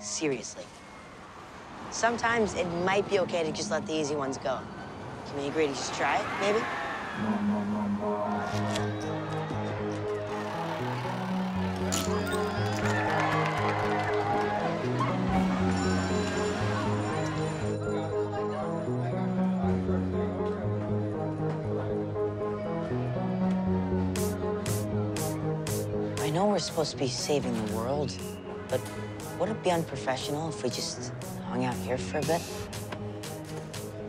seriously. Sometimes it might be okay to just let the easy ones go. Can we agree to just try it, maybe? I know we're supposed to be saving the world, but would it be unprofessional if we just hung out here for a bit?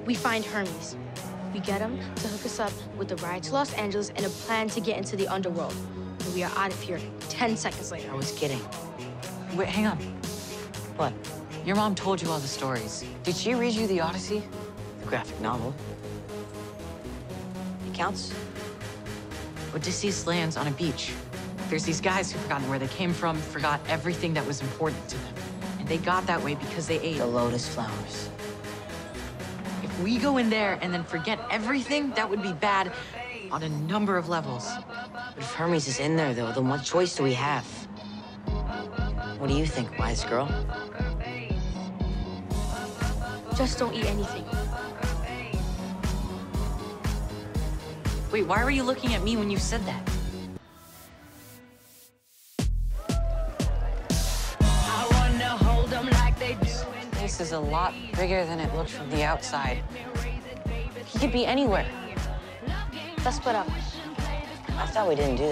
We find Hermes. We get him to hook us up with a ride to Los Angeles and a plan to get into the underworld. And we are out of here 10 seconds later. I was kidding. Wait, hang on. What? Your mom told you all the stories. Did she read you the Odyssey? The graphic novel. It counts? Odysseus lands on a beach. There's these guys who've forgotten where they came from, forgot everything that was important to them. And they got that way because they ate. The lotus flowers. If we go in there and then forget everything, that would be bad on a number of levels. But if Hermes is in there, though, then what choice do we have? What do you think, wise girl? Just don't eat anything. Wait, why were you looking at me when you said that? This is a lot bigger than it looked from the outside. He could be anywhere. Let's split up. I thought we didn't do that.